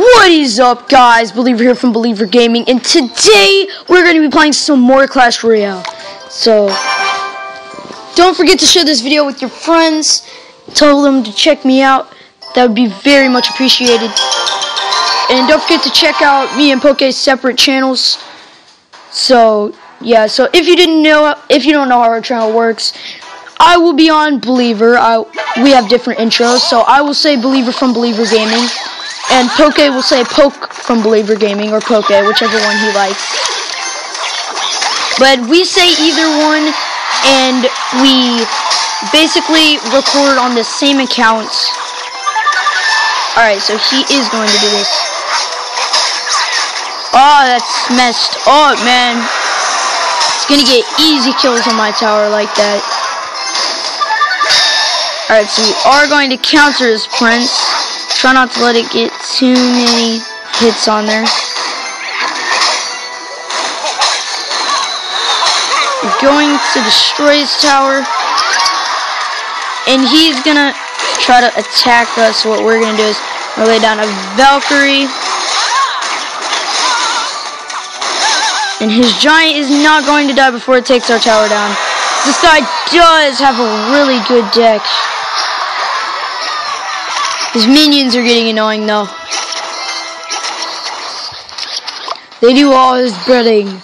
What is up, guys? Believer here from Believer Gaming, and today we're going to be playing some more Clash Royale. So, don't forget to share this video with your friends. Tell them to check me out. That would be very much appreciated. And don't forget to check out me and Poke's separate channels. So, yeah, so if you didn't know, if you don't know how our channel works, I will be on Believer. I, we have different intros, so I will say Believer from Believer Gaming. And Poke will say Poke from Believer Gaming, or Poke, whichever one he likes. But we say either one, and we basically record on the same accounts. Alright, so he is going to do this. Oh, that's messed up, man. It's gonna get easy kills on my tower like that. Alright, so we are going to counter his Prince. Try not to let it get too many hits on there. Going to destroy his tower. And he's gonna try to attack us. What we're gonna do is lay down a Valkyrie. And his giant is not going to die before it takes our tower down. This guy does have a really good deck. His minions are getting annoying though. They do all his breading.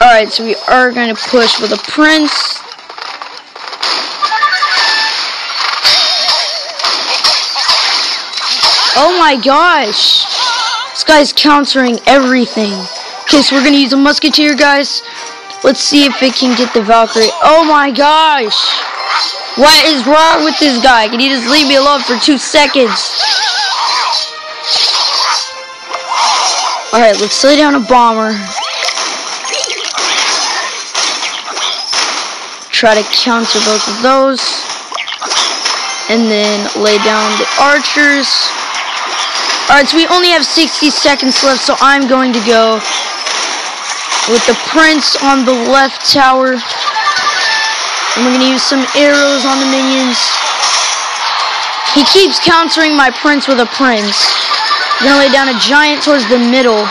Alright, so we are going to push with a prince. Oh my gosh. This guy's countering everything. Okay, so we're going to use a musketeer, guys. Let's see if it can get the Valkyrie. Oh my gosh. What is wrong with this guy? Can he just leave me alone for two seconds? Alright, let's lay down a bomber. Try to counter both of those. And then lay down the archers. Alright, so we only have 60 seconds left, so I'm going to go with the prince on the left tower. And we're to use some arrows on the minions. He keeps countering my prince with a prince. I'm to lay down a giant towards the middle.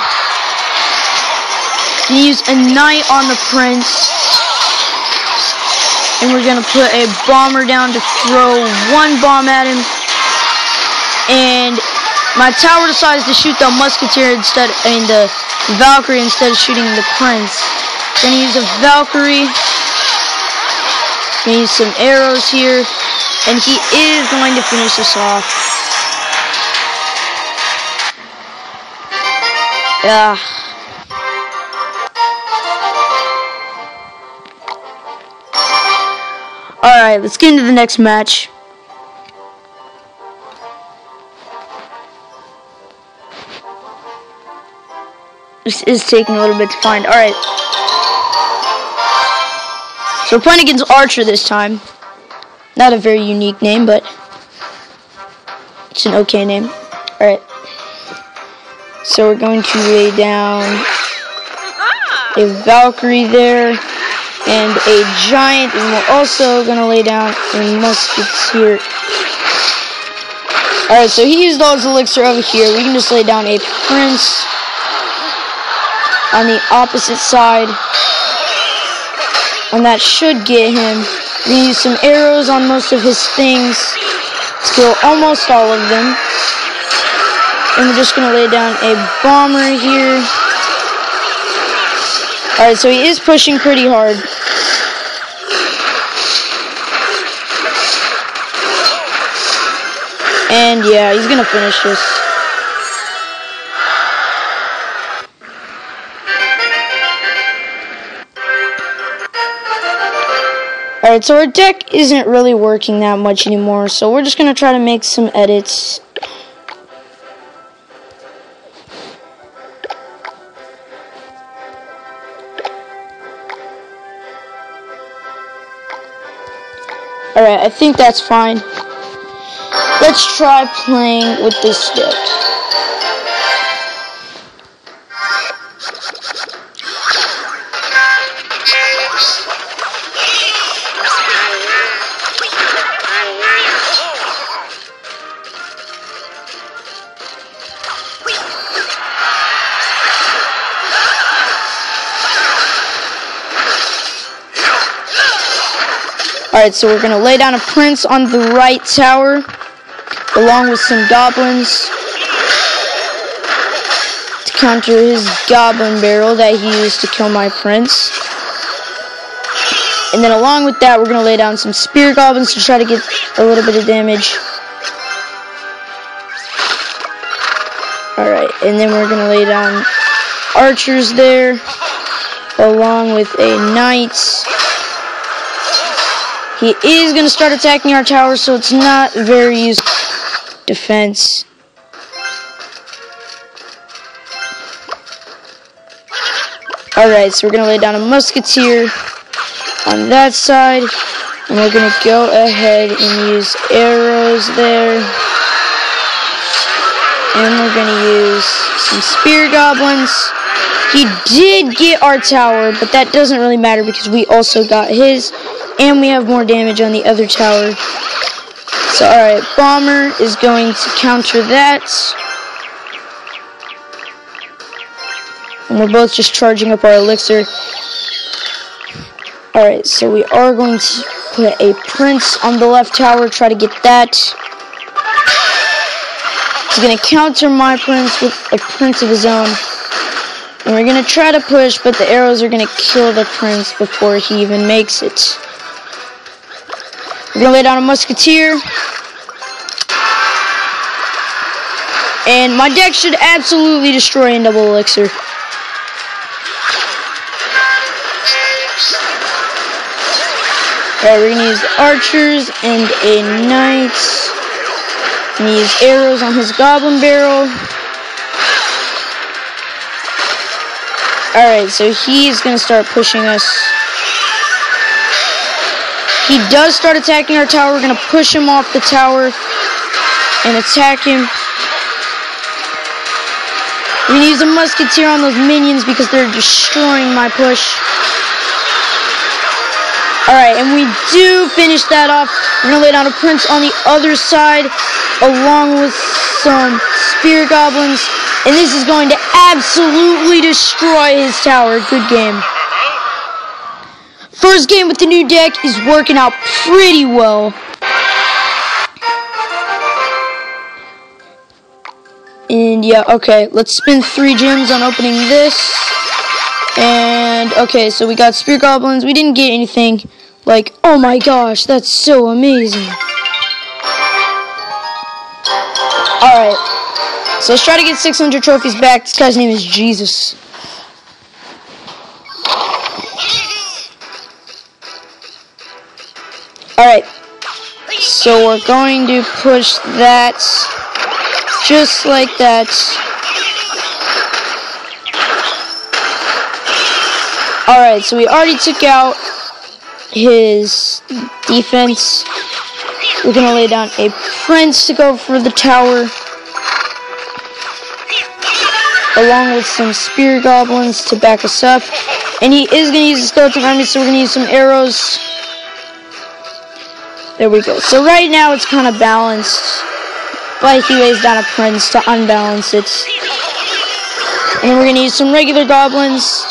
And use a knight on the prince. And we're to put a bomber down to throw one bomb at him. And my tower decides to shoot the musketeer instead, I mean the Valkyrie instead of shooting the prince. Gonna use a Valkyrie. Gonna some arrows here. And he is going to finish this off. Yeah. Alright, let's get into the next match. This is taking a little bit to find. Alright. We're playing against Archer this time. Not a very unique name, but it's an okay name. Alright. So we're going to lay down a Valkyrie there and a Giant, and we're also going to lay down a Musketeer. Alright, so he used all his elixir over here. We can just lay down a Prince on the opposite side. And that should get him. We use some arrows on most of his things kill almost all of them. And we're just going to lay down a bomber here. Alright, so he is pushing pretty hard. And yeah, he's going to finish this. Alright, so our deck isn't really working that much anymore, so we're just going to try to make some edits. Alright, I think that's fine. Let's try playing with this deck. Alright, so we're going to lay down a prince on the right tower, along with some goblins to counter his goblin barrel that he used to kill my prince. And then along with that, we're going to lay down some spear goblins to try to get a little bit of damage. Alright, and then we're going to lay down archers there, along with a knight. He is going to start attacking our tower, so it's not very useful defense. Alright, so we're going to lay down a musketeer on that side. And we're going to go ahead and use arrows there. And we're going to use some spear goblins. He did get our tower, but that doesn't really matter because we also got his. And we have more damage on the other tower. So, alright, Bomber is going to counter that. And we're both just charging up our elixir. Alright, so we are going to put a prince on the left tower, try to get that. He's going to counter my prince with a prince of his own. And we're going to try to push, but the arrows are going to kill the prince before he even makes it. We're to lay down a musketeer. And my deck should absolutely destroy in double elixir. Alright, we're gonna use archers and a knight. And use arrows on his goblin barrel. Alright, so he's gonna start pushing us. He does start attacking our tower. We're gonna push him off the tower and attack him. We're use a musketeer on those minions because they're destroying my push. Alright, and we do finish that off. We're going to lay down a prince on the other side along with some spear goblins. And this is going to absolutely destroy his tower. Good game. First game with the new deck is working out pretty well. And yeah, okay, let's spend three gems on opening this. And, okay, so we got Spear Goblins. We didn't get anything like, oh my gosh, that's so amazing. Alright, so let's try to get 600 trophies back. This guy's name is Jesus. Alright, so we're going to push that just like that. Alright, so we already took out his defense. We're going to lay down a prince to go for the tower. Along with some spear goblins to back us up. And he is going to use a skeleton army, so we're going to use some arrows. There we go. So right now it's kind of balanced. But he lays down a prince to unbalance it. And then we're going to use some regular goblins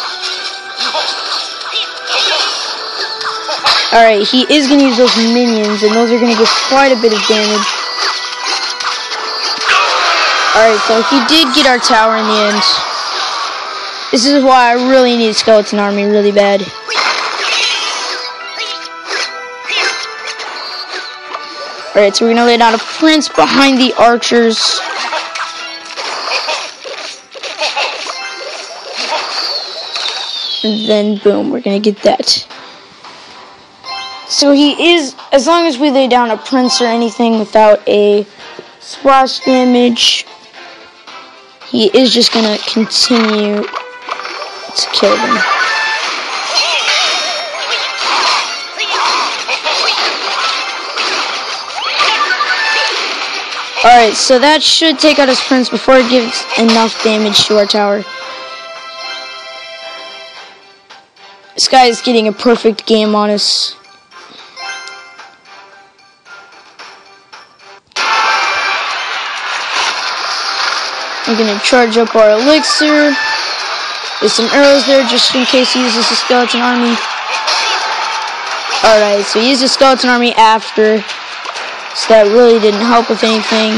Alright, he is going to use those minions, and those are going to get quite a bit of damage. Alright, so he did get our tower in the end. This is why I really need skeleton army really bad. Alright, so we're to lay down a prince behind the archers. And then, boom, we're to get that. So he is, as long as we lay down a prince or anything without a splash damage, he is just to continue to kill them. Alright, so that should take out his prince before it gives enough damage to our tower. This guy is getting a perfect game on us. I'm gonna charge up our elixir. There's some arrows there just in case he uses a skeleton army. Alright, so he used a skeleton army after. So that really didn't help with anything.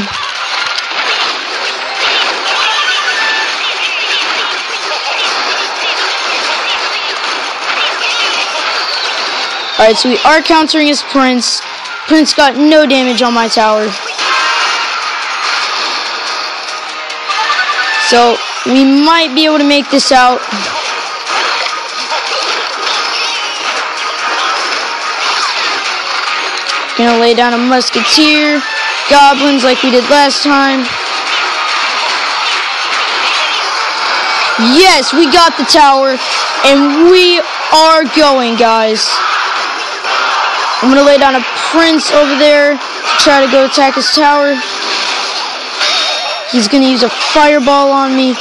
Alright, so we are countering his Prince. Prince got no damage on my tower. So, we might be able to make this out. Gonna lay down a musketeer. Goblins like we did last time. Yes, we got the tower. And we are going, guys. I'm gonna lay down a prince over there to try to go attack his tower. He's gonna use a fireball on me.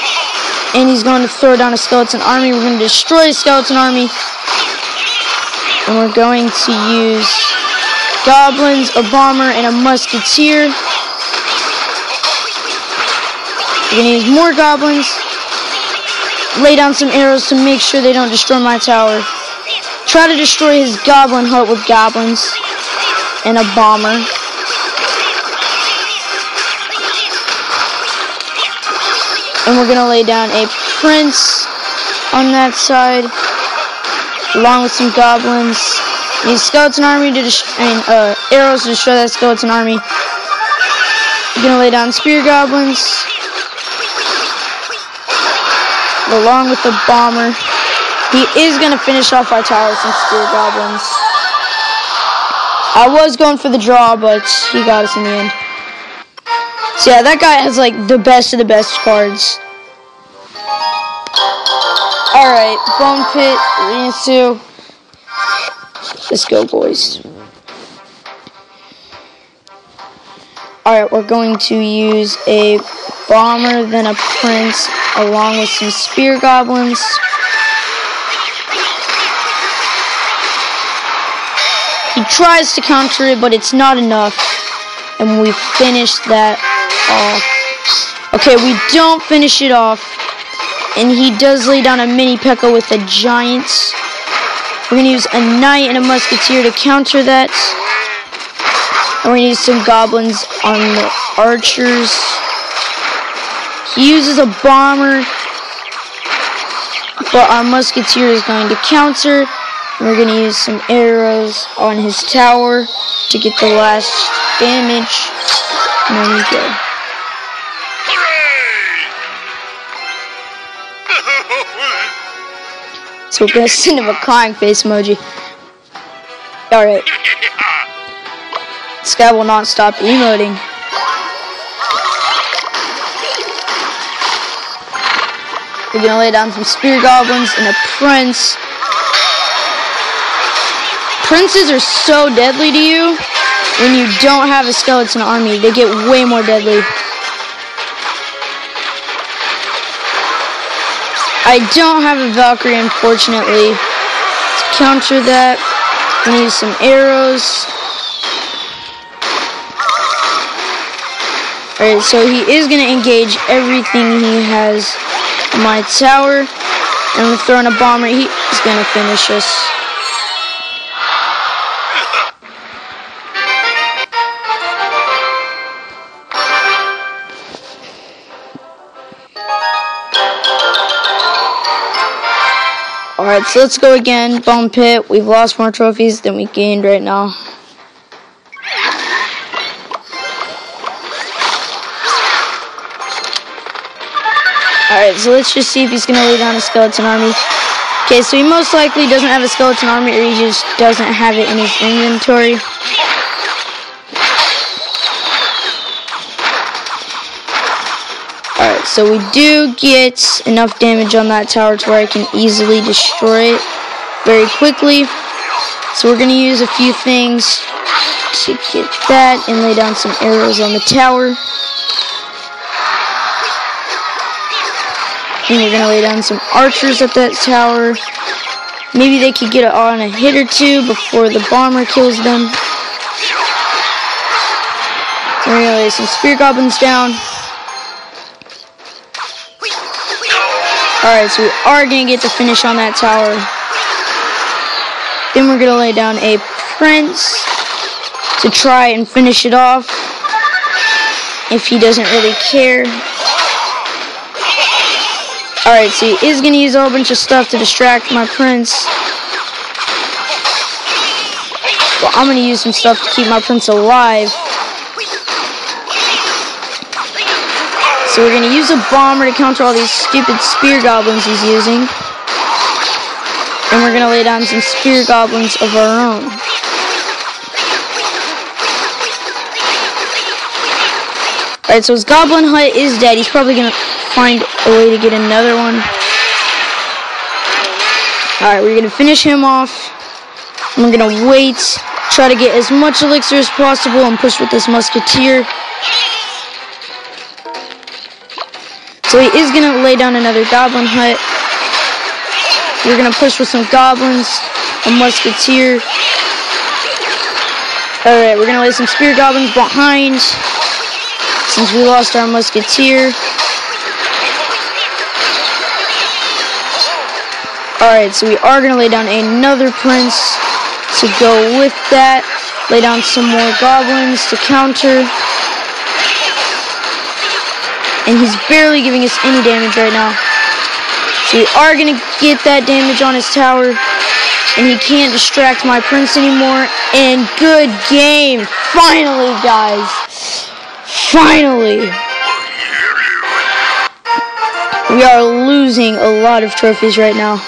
And he's going to throw down a skeleton army. We're gonna destroy the skeleton army. And we're going to use goblins, a bomber, and a musketeer. We're gonna use more goblins. Lay down some arrows to make sure they don't destroy my tower. Try to destroy his goblin hut with goblins and a bomber. And we're gonna lay down a prince on that side, along with some goblins. Need skeleton army to destroy, uh, arrows to destroy that skeleton army. We're gonna lay down spear goblins, along with the bomber. He is gonna finish off our tower with spear goblins. I was going for the draw, but he got us in the end. So yeah, that guy has like the best of the best cards. Alright, Bone Pit, 2. Let's go, boys. Alright, we're going to use a bomber, then a prince, along with some spear goblins. He tries to counter it, but it's not enough. And we finish that off. Okay, we don't finish it off. And he does lay down a mini P.E.K.K.A with a giant. We're going to use a knight and a musketeer to counter that. And we're going to use some goblins on the archers. He uses a bomber. But our musketeer is going to counter. And we're going to use some arrows on his tower to get the last damage. And there we go. So we're gonna send him a crying face emoji. Alright. This guy will not stop emoting. We're gonna lay down some spear goblins and a prince. Princes are so deadly to you when you don't have a skeleton army. They get way more deadly. I don't have a Valkyrie, unfortunately. To counter that, I need some arrows. Alright, so he is going to engage everything he has my tower. And I'm throwing a bomber. He's going to finish us. Alright, so let's go again. Bone Pit. We've lost more trophies than we gained right now. Alright, so let's just see if he's going to lay down a skeleton army. Okay, so he most likely doesn't have a skeleton army or he just doesn't have it in his inventory. Alright, so we do get enough damage on that tower to where I can easily destroy it very quickly. So we're going to use a few things to get that and lay down some arrows on the tower. And we're going to lay down some archers at that tower. Maybe they could get on a hit or two before the bomber kills them. We're going to lay some spear goblins down. Alright, so we are going to get the finish on that tower. Then we're going to lay down a prince to try and finish it off if he doesn't really care. Alright, so he is going to use a whole bunch of stuff to distract my prince. Well, I'm going to use some stuff to keep my prince alive. So we're to use a bomber to counter all these stupid spear goblins he's using. And we're to lay down some spear goblins of our own. Alright, so his goblin hut is dead. He's probably to find a way to get another one. Alright, we're to finish him off. We're to wait Try to get as much elixir as possible and push with this musketeer. So he is going to lay down another goblin hut. We're going to push with some goblins, a musketeer. Alright, we're going to lay some spear goblins behind since we lost our musketeer. Alright, so we are going to lay down another prince to go with that. Lay down some more goblins to counter. And he's barely giving us any damage right now. So we are going to get that damage on his tower. And he can't distract my prince anymore. And good game. Finally, guys. Finally. We are losing a lot of trophies right now.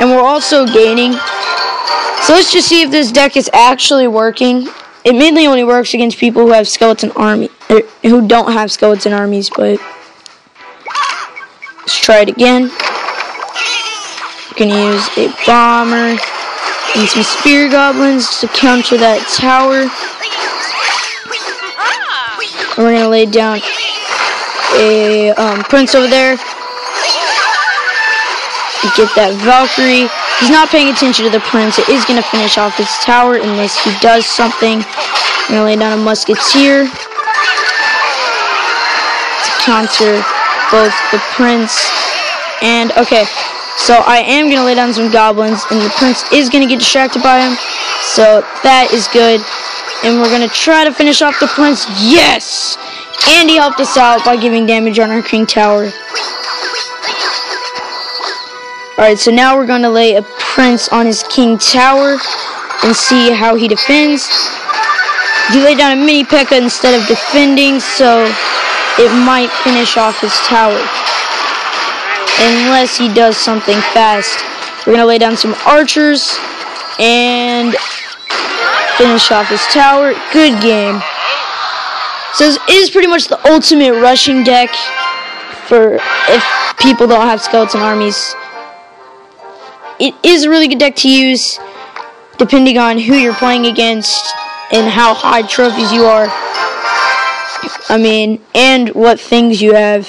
And we're also gaining so let's just see if this deck is actually working. It mainly only works against people who have skeleton army, who don't have skeleton armies, but let's try it again. We're gonna use a bomber and some spear goblins to counter that tower. And we're gonna lay down a um, prince over there. Get that Valkyrie. He's not paying attention to the prince. It is to finish off his tower unless he does something. I'm to lay down a musketeer counter both the prince and... Okay, so I am to lay down some goblins, and the prince is to get distracted by him. So that is good. And we're to try to finish off the prince. Yes! And he helped us out by giving damage on our king tower. Alright, so now we're to lay a prince on his king tower and see how he defends. He laid down a mini P.E.K.K.A. instead of defending, so it might finish off his tower. Unless he does something fast. We're going to lay down some archers and finish off his tower. Good game. So this is pretty much the ultimate rushing deck for if people don't have skeleton armies it is a really good deck to use depending on who you're playing against and how high trophies you are. I mean, and what things you have.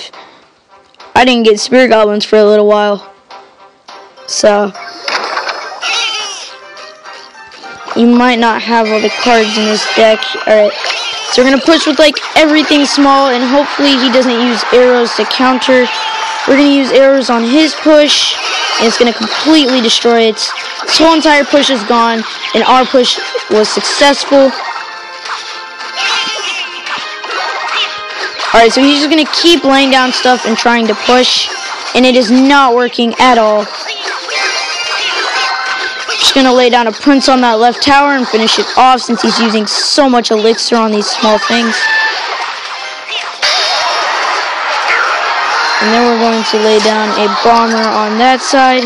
I didn't get Spear Goblins for a little while. So, you might not have all the cards in this deck. Alright, so we're going to push with like everything small and hopefully he doesn't use arrows to counter. We're going to use arrows on his push and it's going to completely destroy it. This whole entire push is gone, and our push was successful. Alright, so he's just to keep laying down stuff and trying to push, and it is not working at all. Just to lay down a prince on that left tower and finish it off since he's using so much elixir on these small things. And then we're going to lay down a bomber on that side.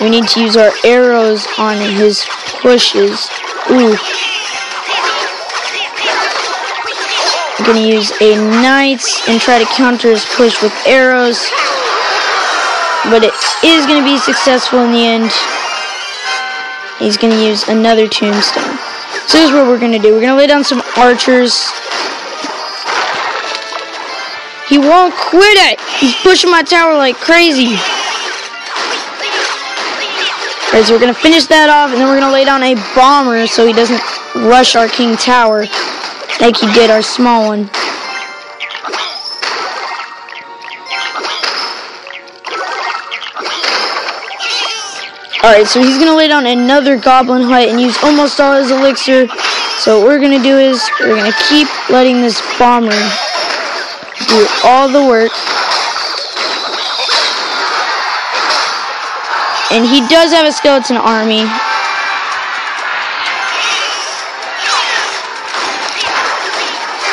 We need to use our arrows on his pushes. Ooh. I'm to use a knight and try to counter his push with arrows. But it is to be successful in the end. He's to use another tombstone. So this is what we're to do. We're to lay down some archers. He won't quit it. He's pushing my tower like crazy. Alright, so we're to finish that off, and then we're to lay down a bomber so he doesn't rush our king tower like he did our small one. Alright, so he's to lay down another goblin hut and use almost all his elixir. So what we're to do is we're to keep letting this bomber do all the work. And he does have a skeleton army.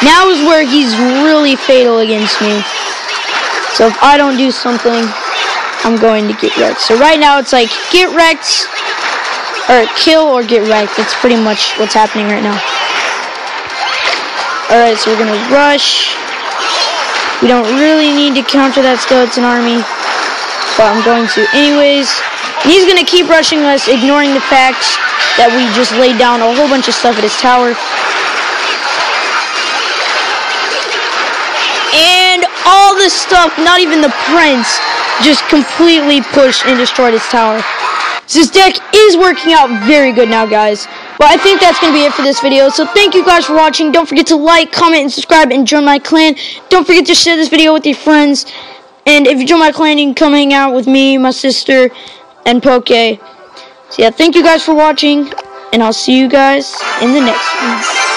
Now is where he's really fatal against me. So if I don't do something, I'm going to get wrecked. So right now it's like get wrecked or kill or get wrecked. That's pretty much what's happening right now. Alright, so we're going to rush. We don't really need to counter that skeleton army. But I'm going to anyways. He's going to keep rushing us, ignoring the fact that we just laid down a whole bunch of stuff at his tower. All this stuff, not even the prince, just completely pushed and destroyed his tower. So this deck is working out very good now, guys. Well, I think that's going to be it for this video. So thank you guys for watching. Don't forget to like, comment, and subscribe, and join my clan. Don't forget to share this video with your friends. And if you join my clan, you can come hang out with me, my sister, and Poke. So yeah, thank you guys for watching, and I'll see you guys in the next one.